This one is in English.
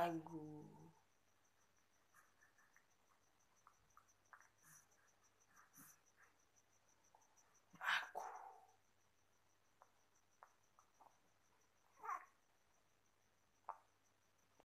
I go